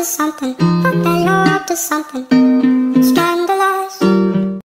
to something. Fuck that you're up to something.